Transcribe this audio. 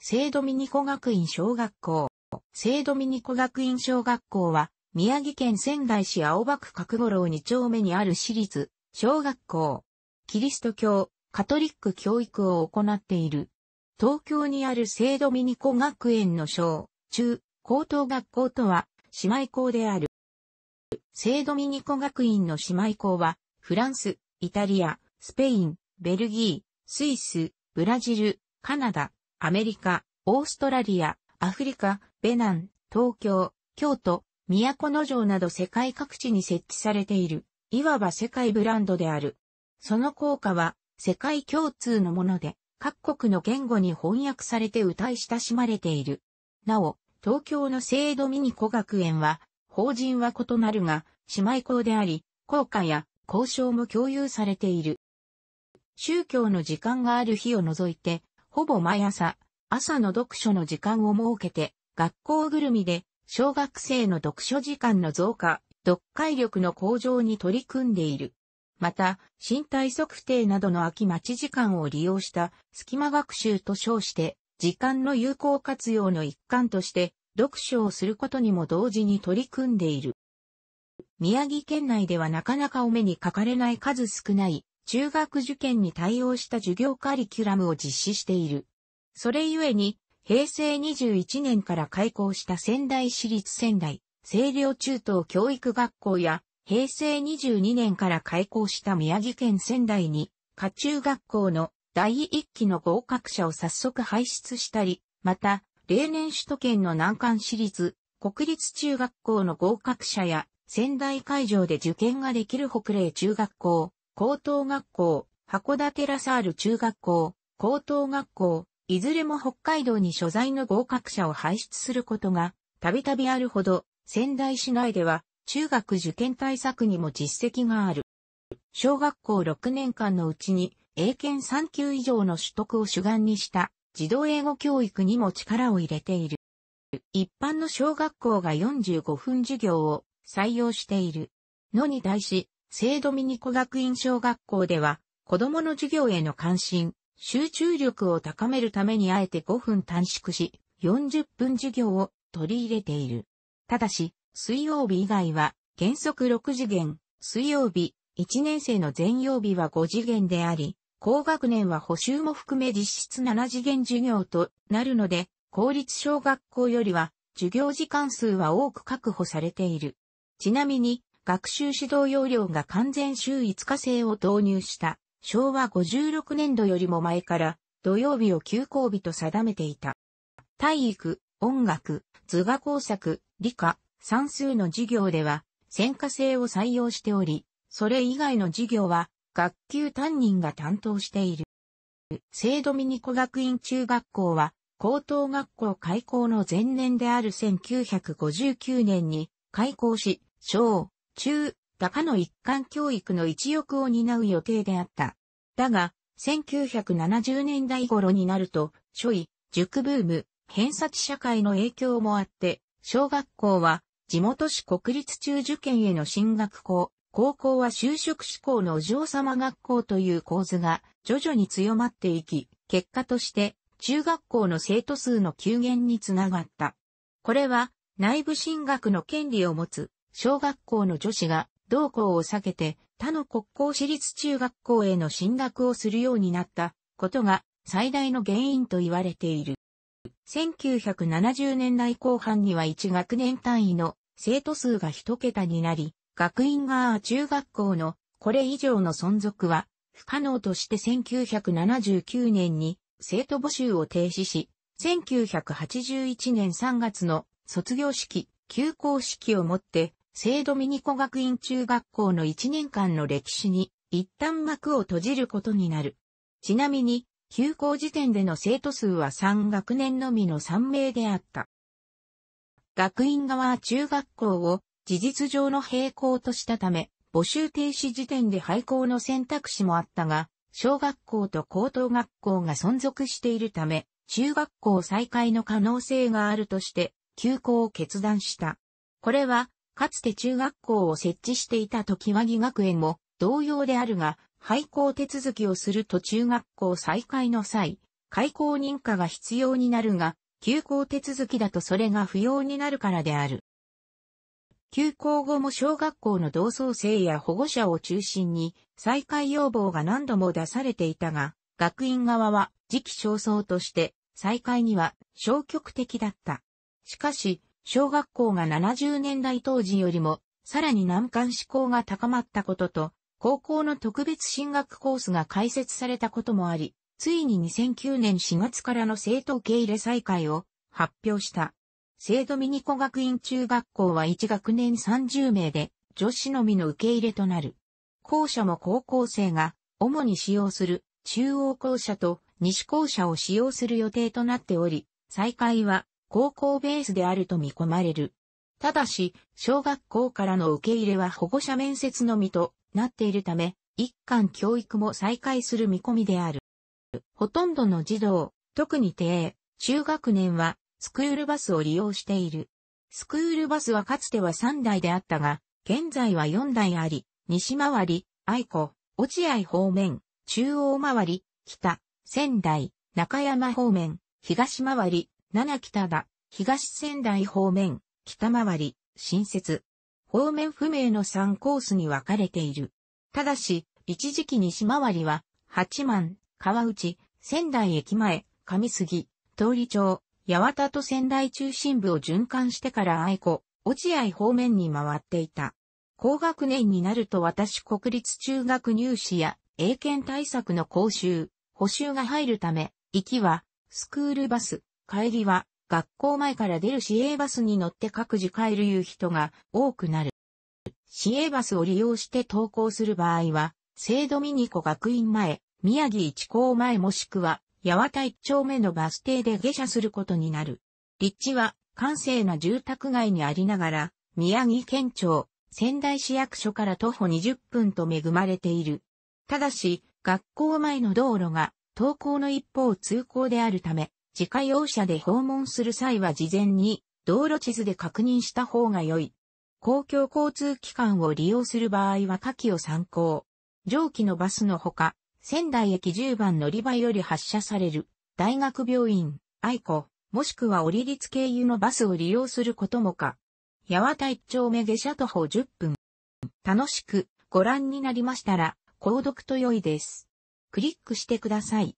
聖ドミニコ学院小学校。聖ドミニコ学院小学校は、宮城県仙台市青葉区角五郎2丁目にある私立小学校。キリスト教、カトリック教育を行っている。東京にある聖ドミニコ学園の小、中、高等学校とは、姉妹校である。聖ドミニコ学院の姉妹校は、フランス、イタリア、スペイン、ベルギー、スイス、ブラジル、カナダ、アメリカ、オーストラリア、アフリカ、ベナン、東京、京都、都の城など世界各地に設置されている、いわば世界ブランドである。その効果は世界共通のもので、各国の言語に翻訳されて歌い親しまれている。なお、東京の聖ドミニコ学園は、法人は異なるが、姉妹校であり、効果や交渉も共有されている。宗教の時間がある日を除いて、ほぼ毎朝、朝の読書の時間を設けて、学校ぐるみで、小学生の読書時間の増加、読解力の向上に取り組んでいる。また、身体測定などの空き待ち時間を利用した隙間学習と称して、時間の有効活用の一環として、読書をすることにも同時に取り組んでいる。宮城県内ではなかなかお目にかかれない数少ない中学受験に対応した授業カリキュラムを実施している。それゆえに、平成21年から開校した仙台市立仙台、清涼中等教育学校や平成22年から開校した宮城県仙台に、家中学校の第一期の合格者を早速輩出したり、また、例年首都圏の南関市立、国立中学校の合格者や、仙台会場で受験ができる北霊中学校、高等学校、函館ラサール中学校、高等学校、いずれも北海道に所在の合格者を輩出することが、たびたびあるほど、仙台市内では中学受験対策にも実績がある。小学校6年間のうちに英検3級以上の取得を主眼にした児童英語教育にも力を入れている。一般の小学校が45分授業を採用しているのに対し、聖ドミニコ学院小学校では子供の授業への関心、集中力を高めるためにあえて5分短縮し、40分授業を取り入れている。ただし、水曜日以外は原則6次元、水曜日、1年生の全曜日は5次元であり、高学年は補修も含め実質7次元授業となるので、公立小学校よりは授業時間数は多く確保されている。ちなみに、学習指導要領が完全週5日制を導入した昭和56年度よりも前から土曜日を休校日と定めていた。体育、音楽、図画工作、理科、算数の授業では、専科制を採用しており、それ以外の授業は、学級担任が担当している。聖ドミニコ学院中学校は、高等学校開校の前年である1959年に開校し、小、中、高の一貫教育の一翼を担う予定であった。だが、1970年代頃になると、書位、塾ブーム、偏差値社会の影響もあって、小学校は地元市国立中受験への進学校、高校は就職志向のお嬢様学校という構図が徐々に強まっていき、結果として中学校の生徒数の急減につながった。これは内部進学の権利を持つ小学校の女子が同校を避けて他の国公私立中学校への進学をするようになったことが最大の原因と言われている。1970年代後半には1学年単位の生徒数が一桁になり、学院側中学校のこれ以上の存続は不可能として1979年に生徒募集を停止し、1981年3月の卒業式、休校式をもって聖ドミニコ学院中学校の1年間の歴史に一旦幕を閉じることになる。ちなみに休校時点での生徒数は3学年のみの3名であった。学院側は中学校を事実上の並行としたため、募集停止時点で廃校の選択肢もあったが、小学校と高等学校が存続しているため、中学校再開の可能性があるとして、休校を決断した。これは、かつて中学校を設置していた時和木学園も同様であるが、廃校手続きをすると中学校再開の際、開校認可が必要になるが、休校手続きだとそれが不要になるからである。休校後も小学校の同窓生や保護者を中心に再開要望が何度も出されていたが、学院側は時期尚早として再開には消極的だった。しかし、小学校が70年代当時よりもさらに難関志向が高まったことと、高校の特別進学コースが開設されたこともあり、ついに2009年4月からの生徒受け入れ再開を発表した。聖ドミニコ学院中学校は1学年30名で女子のみの受け入れとなる。校舎も高校生が主に使用する中央校舎と西校舎を使用する予定となっており、再開は高校ベースであると見込まれる。ただし、小学校からの受け入れは保護者面接のみとなっているため、一貫教育も再開する見込みである。ほとんどの児童、特に低、中学年はスクールバスを利用している。スクールバスはかつては3台であったが、現在は4台あり、西回り、愛子、落合方面、中央回り、北、仙台、中山方面、東回り、七北田、東仙台方面、北回り、新設。方面不明の3コースに分かれている。ただし、一時期西回りは、八幡、川内、仙台駅前、上杉、通り町、八幡と仙台中心部を循環してから愛子、落合方面に回っていた。高学年になると私国立中学入試や英検対策の講習、補習が入るため、行きはスクールバス、帰りは学校前から出る市営バスに乗って各自帰るいう人が多くなる。市営バスを利用して登校する場合は、聖ドミニコ学院前、宮城一校前もしくは、八幡一丁目のバス停で下車することになる。立地は、閑静な住宅街にありながら、宮城県庁、仙台市役所から徒歩20分と恵まれている。ただし、学校前の道路が、登校の一方通行であるため、自家用車で訪問する際は事前に、道路地図で確認した方が良い。公共交通機関を利用する場合は下記を参考。上記のバスのほか、仙台駅10番乗り場より発車される、大学病院、愛子、もしくは折立経由のバスを利用することもか。八幡一丁目下車徒歩10分。楽しくご覧になりましたら、購読と良いです。クリックしてください。